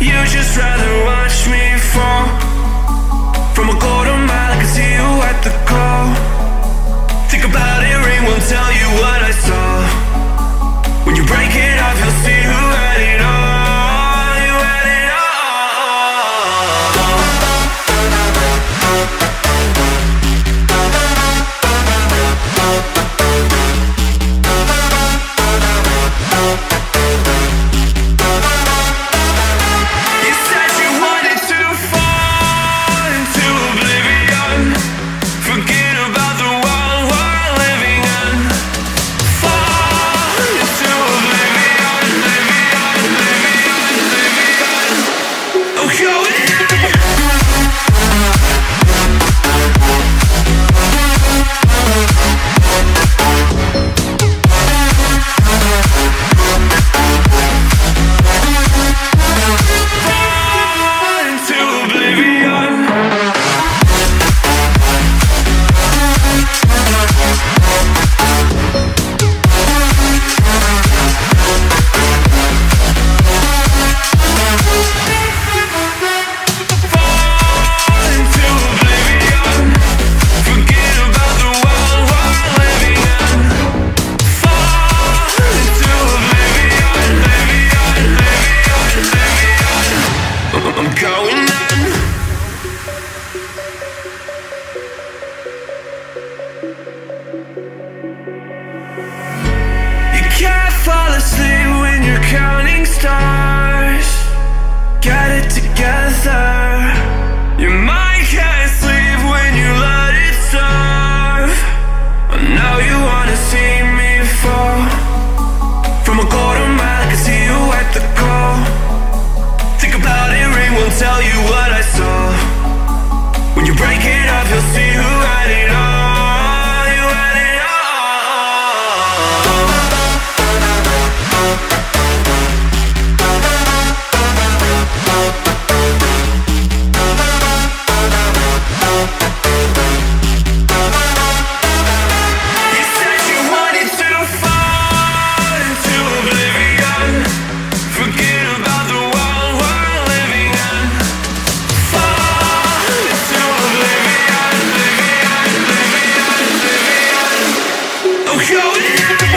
You just rather go.